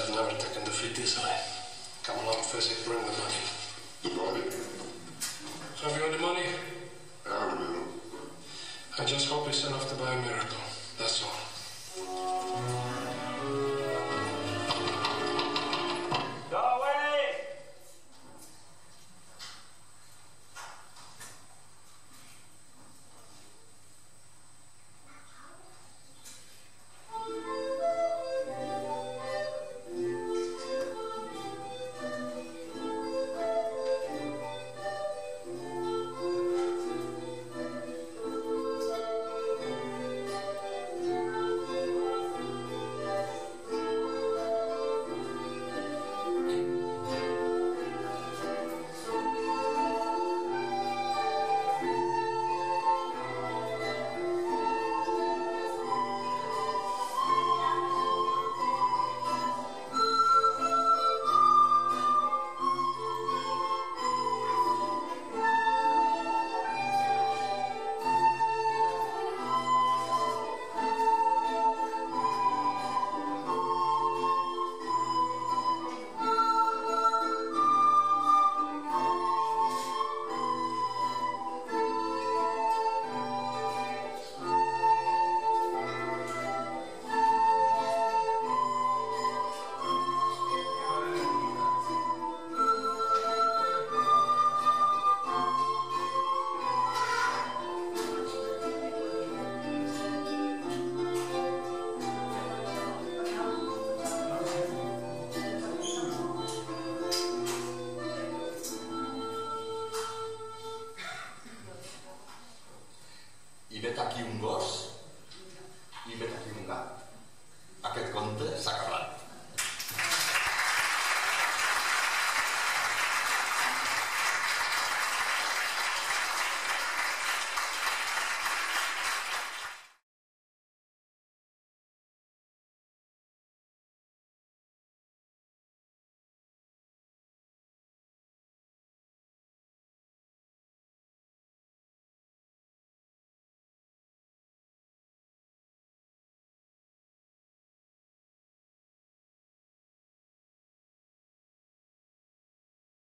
can defeat easily. Come along, Fezzik, bring the money. The money? Have you any money? I don't know. I just hope it's enough to buy a miracle. That's all.